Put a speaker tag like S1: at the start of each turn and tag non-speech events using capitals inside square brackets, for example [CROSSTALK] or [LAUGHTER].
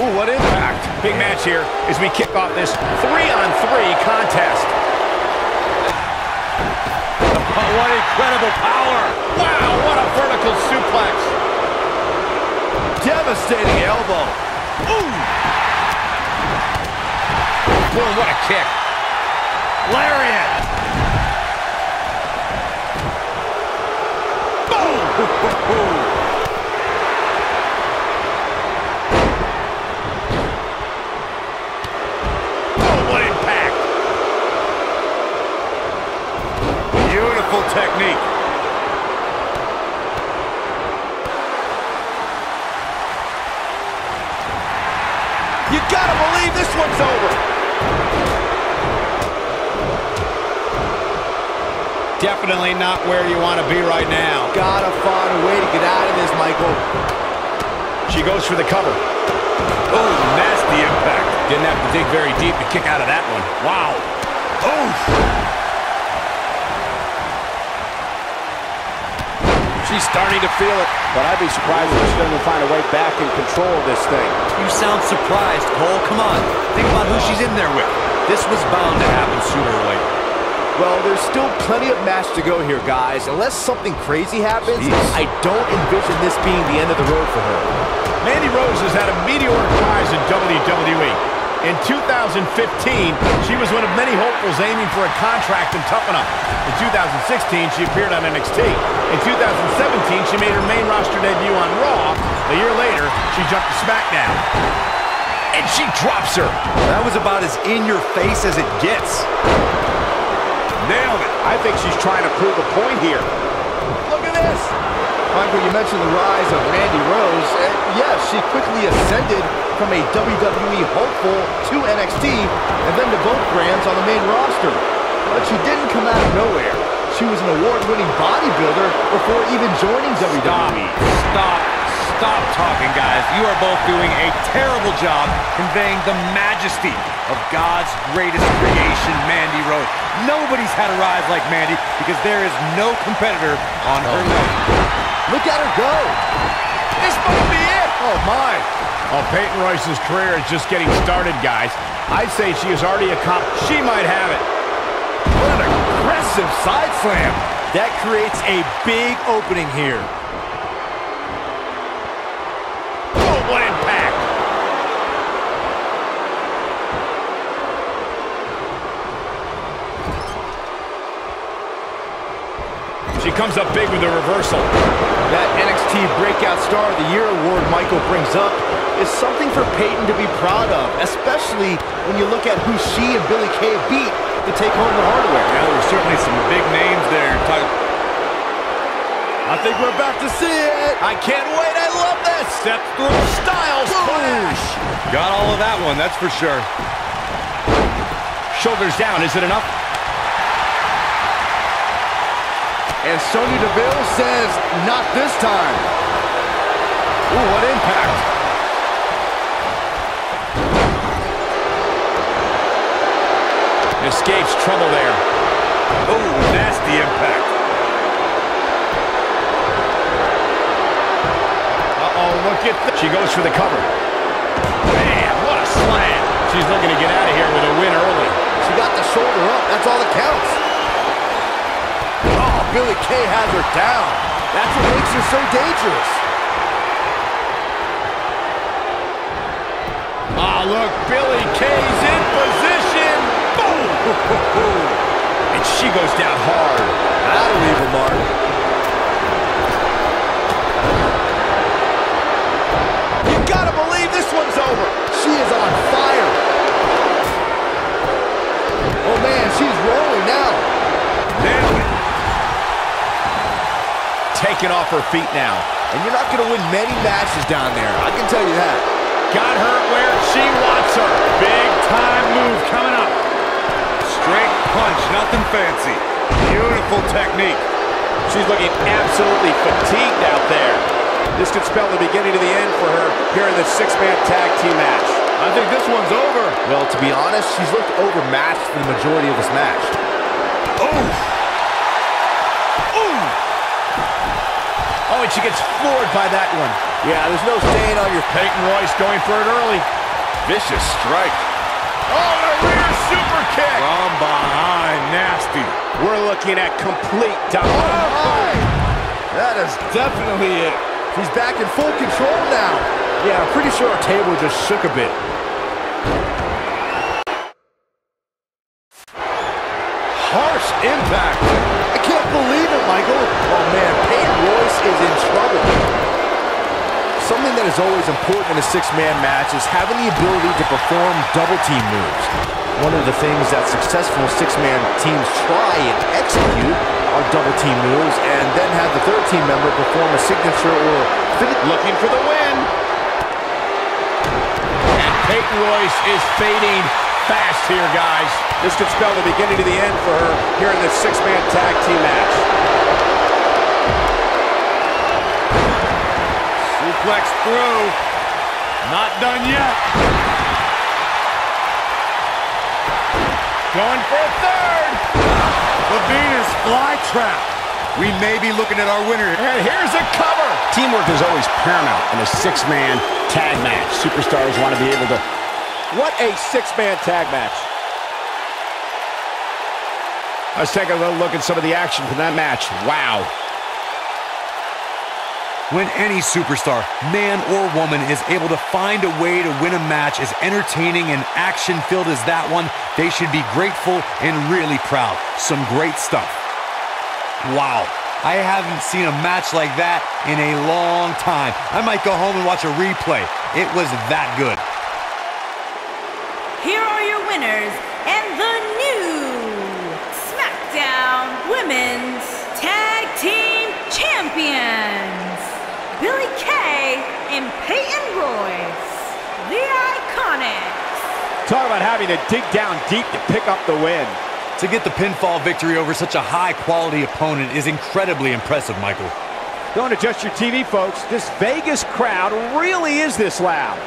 S1: Ooh, what impact.
S2: Big match here as we kick off this three-on-three 3 contest.
S1: Oh, what incredible power.
S2: Wow, what a vertical suplex.
S1: Devastating elbow. Ooh.
S2: Boom, what a kick.
S1: Lariat. Boom. technique. You gotta believe this one's over.
S2: Definitely not where you want to be right now.
S1: Gotta find a way to get out of this, Michael.
S2: She goes for the cover. Oh, nasty impact. Didn't have to dig very deep to kick out of that one. Wow. Oh.
S1: She's starting to feel it, but I'd be surprised if she doesn't find a way back in control of this thing.
S3: You sound surprised, Cole. Come on. Think about who she's in there with. This was bound to happen sooner or later.
S1: Well, there's still plenty of match to go here, guys. Unless something crazy happens, Jeez. I don't envision this being the end of the road for her.
S2: Mandy Rose has had a meteoric rise in WWE. In 2015, she was one of many hopefuls aiming for a contract in Tough Enough. In 2016, she appeared on NXT. In 2017, she made her main roster debut on Raw. A year later, she jumped to SmackDown. And she drops her.
S3: That was about as in-your-face as it gets.
S2: Nailed it. I think she's trying to prove a point here.
S1: Look at this. Michael, you mentioned the rise of Mandy Rose. Uh, and yes, she quickly ascended from a WWE hopeful to NXT and then to both brands on the main roster. But she didn't come out of nowhere. She was an award-winning bodybuilder before even joining
S3: Stop.
S1: WWE.
S3: Stop. Stop talking, guys. You are both doing a terrible job conveying the majesty of God's greatest creation, Mandy Rose. Nobody's had a rise like Mandy because there is no competitor on her level.
S1: Look at her go.
S2: This might be it. Oh, my. Well, Peyton Royce's career is just getting started, guys. I'd say she has already accomplished. She might have it.
S1: What an aggressive side slam. That creates a big opening here.
S2: Oh, what impact. She comes up big with a reversal.
S1: That NXT Breakout Star of the Year award Michael brings up is something for Peyton to be proud of, especially when you look at who she and Billie Kay beat to take home the hardware.
S3: Yeah, there were certainly some big names there.
S1: I think we're about to see it.
S2: I can't wait. I love that. Step through Styles Clash.
S3: Got all of that one, that's for sure.
S2: Shoulders down. Is it enough?
S1: And Sonya Deville says, not this time.
S2: Ooh, what impact. escapes trouble there.
S3: Oh, nasty impact.
S2: Uh-oh, look at She goes for the cover. Man, what a slam. She's looking to get out of here with a win early.
S1: She got the shoulder up. That's all that counts. Billie Kay has her down. That's what makes her so dangerous.
S2: Ah, oh, look, Billie Kay's in position. Boom! [LAUGHS] and she goes down hard.
S1: That'll leave a mark.
S2: Off her feet now.
S1: And you're not going to win many matches down there. I can tell you that.
S2: Got her where she wants her. Big time move coming up.
S3: Straight punch, nothing fancy. Beautiful technique.
S2: She's looking absolutely fatigued out there. This could spell the beginning to the end for her here in this six-man tag team match.
S1: I think this one's over. Well, to be honest, she's looked overmatched for the majority of this match.
S2: Oh! Oh! And she gets floored by that one.
S1: Yeah, there's no staying on your...
S2: Peyton Royce going for it early.
S4: Vicious strike.
S2: Oh, and a rear super kick.
S3: From behind, nasty.
S2: We're looking at complete dominance.
S1: Oh, that is definitely it. She's back in full control now.
S2: Yeah, I'm pretty sure our table just shook a bit.
S1: Harsh impact. Michael. Oh, man, Peyton Royce is in trouble. Something that is always important in a six-man match is having the ability to perform double-team moves. One of the things that successful six-man teams try and execute are double-team moves and then have the third team member perform a signature or finish.
S2: Looking for the win. And Peyton Royce is fading fast here, guys.
S4: This could spell the beginning to the end for her here in this six-man tag team match.
S3: Suplex through. Not done yet.
S2: Going for a third.
S3: The Venus flytrap. We may be looking at our winner.
S2: And here's a cover.
S4: Teamwork is always paramount in a six-man tag match. Superstars want to be able to... What a six-man tag match.
S2: Let's take a little look at some of the action from that match. Wow.
S3: When any superstar, man or woman, is able to find a way to win a match as entertaining and action-filled as that one, they should be grateful and really proud. Some great stuff. Wow. I haven't seen a match like that in a long time. I might go home and watch a replay. It was that good.
S5: Here are your winners and the new SmackDown Women's Tag Billie Kay and Peyton Royce, the Iconics.
S4: Talk about having to dig down deep to pick up the win.
S3: To get the pinfall victory over such a high-quality opponent is incredibly impressive, Michael.
S4: Don't adjust your TV, folks. This Vegas crowd really is this loud.